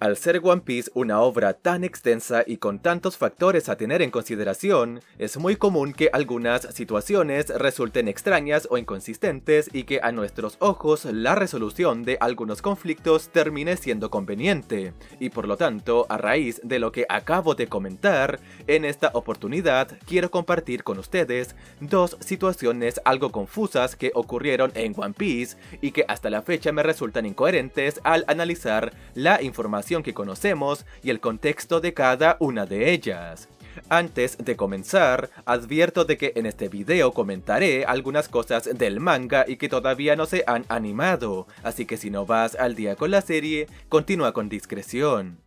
Al ser One Piece una obra tan extensa y con tantos factores a tener en consideración, es muy común que algunas situaciones resulten extrañas o inconsistentes y que a nuestros ojos la resolución de algunos conflictos termine siendo conveniente. Y por lo tanto, a raíz de lo que acabo de comentar, en esta oportunidad quiero compartir con ustedes dos situaciones algo confusas que ocurrieron en One Piece y que hasta la fecha me resultan incoherentes al analizar la información que conocemos y el contexto de cada una de ellas. Antes de comenzar, advierto de que en este video comentaré algunas cosas del manga y que todavía no se han animado, así que si no vas al día con la serie, continúa con discreción.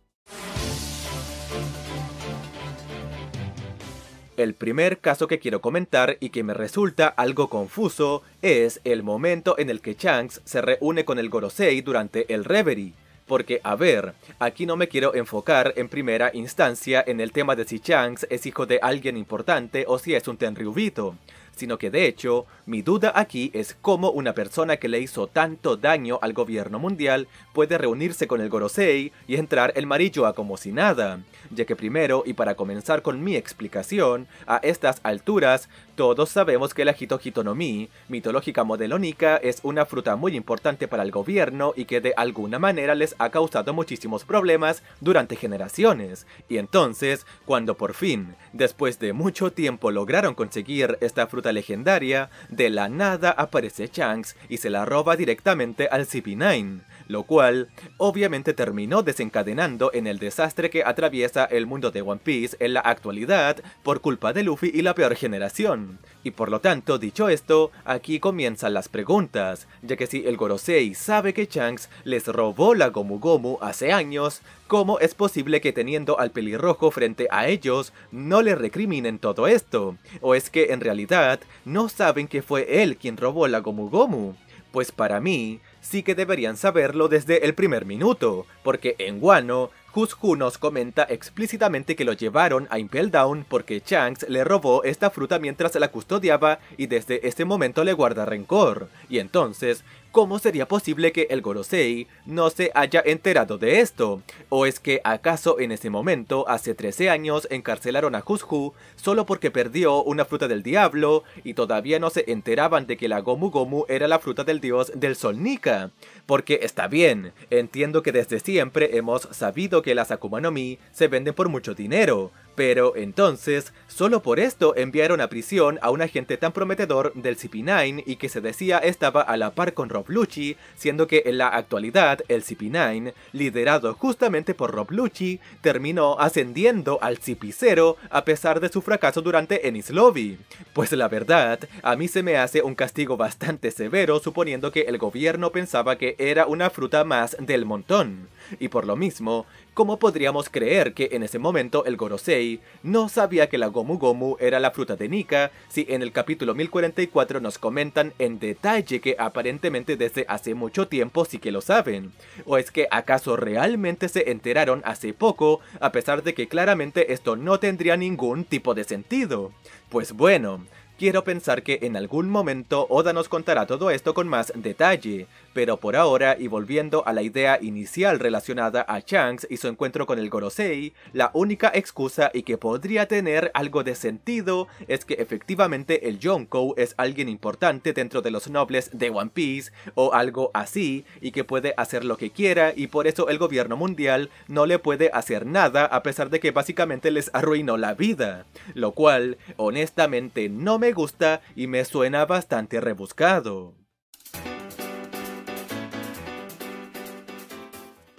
El primer caso que quiero comentar y que me resulta algo confuso es el momento en el que Shanks se reúne con el Gorosei durante el Reverie. Porque, a ver, aquí no me quiero enfocar en primera instancia en el tema de si Shanks es hijo de alguien importante o si es un Tenryubito, sino que de hecho, mi duda aquí es cómo una persona que le hizo tanto daño al gobierno mundial puede reunirse con el Gorosei y entrar el a como si nada, ya que primero, y para comenzar con mi explicación, a estas alturas, todos sabemos que la Hito no Mi, mitológica modelónica, es una fruta muy importante para el gobierno y que de alguna manera les ha causado muchísimos problemas durante generaciones. Y entonces, cuando por fin, después de mucho tiempo lograron conseguir esta fruta legendaria, de la nada aparece Shanks y se la roba directamente al CP9 lo cual obviamente terminó desencadenando en el desastre que atraviesa el mundo de One Piece en la actualidad por culpa de Luffy y la peor generación. Y por lo tanto, dicho esto, aquí comienzan las preguntas, ya que si el Gorosei sabe que Shanks les robó la Gomu Gomu hace años, ¿cómo es posible que teniendo al pelirrojo frente a ellos no le recriminen todo esto? ¿O es que en realidad no saben que fue él quien robó la Gomu Gomu? Pues para mí, sí que deberían saberlo desde el primer minuto, porque en Wano, Hu nos comenta explícitamente que lo llevaron a Impel Down porque Shanks le robó esta fruta mientras la custodiaba y desde ese momento le guarda rencor. Y entonces, ¿Cómo sería posible que el Gorosei no se haya enterado de esto? ¿O es que acaso en ese momento, hace 13 años, encarcelaron a Hushu solo porque perdió una fruta del diablo y todavía no se enteraban de que la Gomu Gomu era la fruta del dios del sol Nika? Porque está bien, entiendo que desde siempre hemos sabido que las Akuma no Mi se venden por mucho dinero, pero entonces, solo por esto enviaron a prisión a un agente tan prometedor del CP9 y que se decía estaba a la par con Rob Lucci, siendo que en la actualidad el CP9, liderado justamente por Rob Lucci, terminó ascendiendo al CP0 a pesar de su fracaso durante Ennis Lobby. Pues la verdad, a mí se me hace un castigo bastante severo suponiendo que el gobierno pensaba que era una fruta más del montón. Y por lo mismo, ¿Cómo podríamos creer que en ese momento el Gorosei no sabía que la Gomu Gomu era la fruta de Nika si en el capítulo 1044 nos comentan en detalle que aparentemente desde hace mucho tiempo sí que lo saben? ¿O es que acaso realmente se enteraron hace poco a pesar de que claramente esto no tendría ningún tipo de sentido? Pues bueno, Quiero pensar que en algún momento Oda nos contará todo esto con más detalle, pero por ahora, y volviendo a la idea inicial relacionada a Shanks y su encuentro con el Gorosei, la única excusa y que podría tener algo de sentido es que efectivamente el Yonkou es alguien importante dentro de los nobles de One Piece o algo así y que puede hacer lo que quiera y por eso el gobierno mundial no le puede hacer nada a pesar de que básicamente les arruinó la vida, lo cual honestamente no me gusta y me suena bastante rebuscado.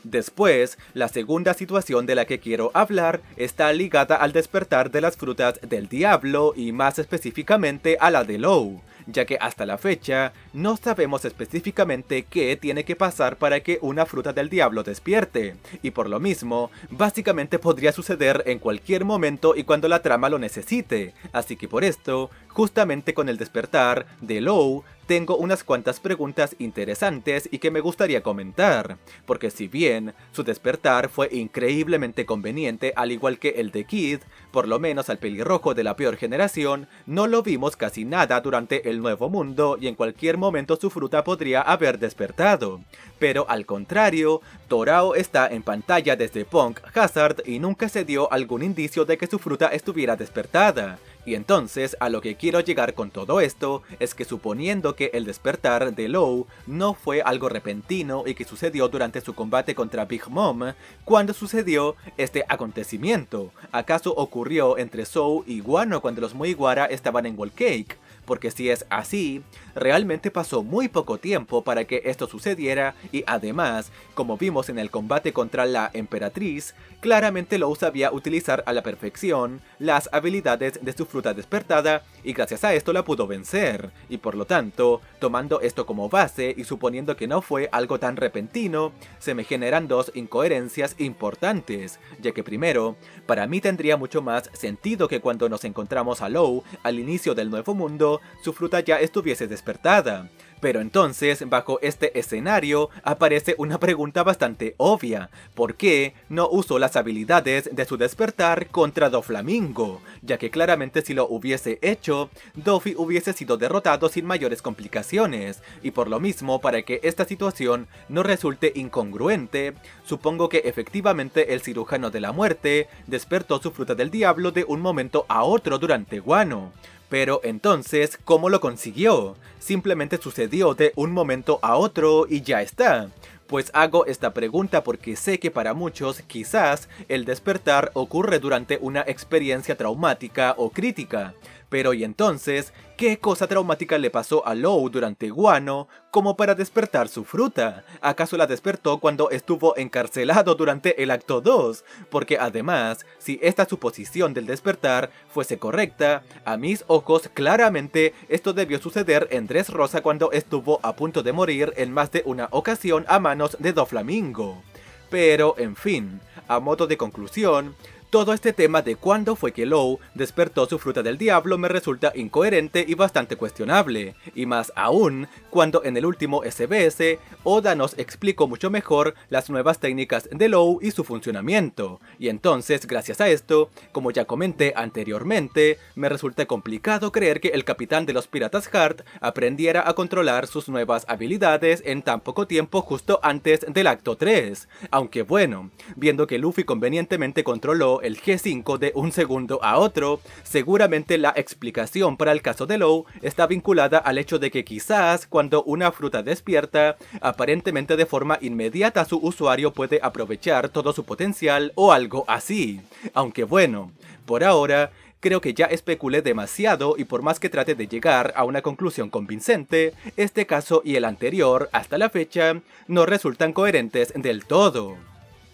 Después, la segunda situación de la que quiero hablar está ligada al despertar de las frutas del diablo y más específicamente a la de Low, ya que hasta la fecha no sabemos específicamente qué tiene que pasar para que una fruta del diablo despierte, y por lo mismo, básicamente podría suceder en cualquier momento y cuando la trama lo necesite, así que por esto, justamente con el despertar de Low, tengo unas cuantas preguntas interesantes y que me gustaría comentar, porque si bien su despertar fue increíblemente conveniente al igual que el de Kid, por lo menos al pelirrojo de la peor generación, no lo vimos casi nada durante el Nuevo Mundo y en cualquier momento su fruta podría haber despertado. Pero al contrario, Torao está en pantalla desde Punk Hazard y nunca se dio algún indicio de que su fruta estuviera despertada. Y entonces, a lo que quiero llegar con todo esto, es que suponiendo que el despertar de Low no fue algo repentino y que sucedió durante su combate contra Big Mom, ¿cuándo sucedió este acontecimiento? ¿Acaso ocurrió entre Sou y Guano cuando los Mugiwara estaban en Wall Cake? Porque si es así, realmente pasó muy poco tiempo para que esto sucediera y además, como vimos en el combate contra la Emperatriz, claramente Lou sabía utilizar a la perfección las habilidades de su fruta despertada y gracias a esto la pudo vencer, y por lo tanto, tomando esto como base y suponiendo que no fue algo tan repentino, se me generan dos incoherencias importantes, ya que primero, para mí tendría mucho más sentido que cuando nos encontramos a Lou al inicio del Nuevo Mundo, su fruta ya estuviese despertada. Pero entonces, bajo este escenario, aparece una pregunta bastante obvia. ¿Por qué no usó las habilidades de su despertar contra Doflamingo? Ya que claramente si lo hubiese hecho, Doffy hubiese sido derrotado sin mayores complicaciones. Y por lo mismo, para que esta situación no resulte incongruente, supongo que efectivamente el cirujano de la muerte despertó su fruta del diablo de un momento a otro durante Guano. Pero entonces, ¿cómo lo consiguió? Simplemente sucedió de un momento a otro y ya está. Pues hago esta pregunta porque sé que para muchos quizás el despertar ocurre durante una experiencia traumática o crítica. Pero y entonces, ¿qué cosa traumática le pasó a Lou durante Guano como para despertar su fruta? ¿Acaso la despertó cuando estuvo encarcelado durante el acto 2? Porque además, si esta suposición del despertar fuese correcta, a mis ojos claramente esto debió suceder en Dressrosa cuando estuvo a punto de morir en más de una ocasión a manos de Doflamingo. Pero, en fin, a modo de conclusión, todo este tema de cuándo fue que Low despertó su fruta del diablo me resulta incoherente y bastante cuestionable, y más aún cuando en el último SBS Oda nos explicó mucho mejor las nuevas técnicas de Low y su funcionamiento, y entonces gracias a esto, como ya comenté anteriormente, me resulta complicado creer que el capitán de los piratas Hart aprendiera a controlar sus nuevas habilidades en tan poco tiempo justo antes del acto 3, aunque bueno, viendo que Luffy convenientemente controló el G5 de un segundo a otro, seguramente la explicación para el caso de Low está vinculada al hecho de que quizás cuando una fruta despierta, aparentemente de forma inmediata su usuario puede aprovechar todo su potencial o algo así. Aunque bueno, por ahora, Creo que ya especulé demasiado y por más que trate de llegar a una conclusión convincente, este caso y el anterior, hasta la fecha, no resultan coherentes del todo.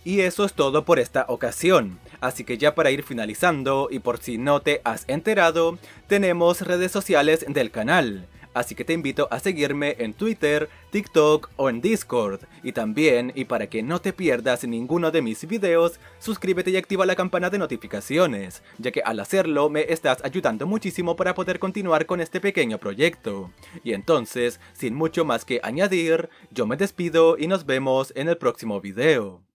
Y eso es todo por esta ocasión. Así que ya para ir finalizando y por si no te has enterado, tenemos redes sociales del canal. Así que te invito a seguirme en Twitter, TikTok o en Discord. Y también, y para que no te pierdas ninguno de mis videos, suscríbete y activa la campana de notificaciones, ya que al hacerlo me estás ayudando muchísimo para poder continuar con este pequeño proyecto. Y entonces, sin mucho más que añadir, yo me despido y nos vemos en el próximo video.